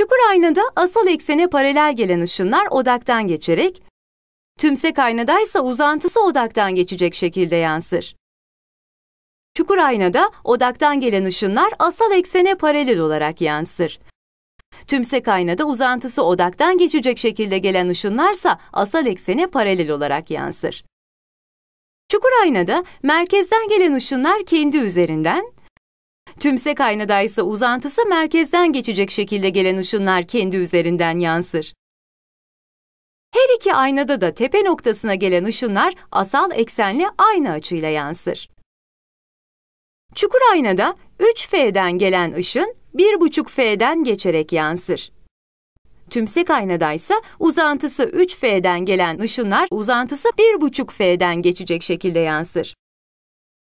Çukur aynada asal eksene paralel gelen ışınlar odaktan geçerek, tümsek aynadaysa uzantısı odaktan geçecek şekilde yansır. Çukur aynada odaktan gelen ışınlar asal eksene paralel olarak yansır. Tümsek aynada uzantısı odaktan geçecek şekilde gelen ışınlarsa asal eksene paralel olarak yansır. Çukur aynada merkezden gelen ışınlar kendi üzerinden, tümsek aynada ise uzantısı merkezden geçecek şekilde gelen ışınlar kendi üzerinden yansır. Her iki aynada da tepe noktasına gelen ışınlar asal eksenle aynı açıyla yansır. Çukur aynada 3F'den gelen ışın 1,5F'den geçerek yansır. Tümsek aynada ise uzantısı 3F'den gelen ışınlar uzantısı 1,5F'den geçecek şekilde yansır.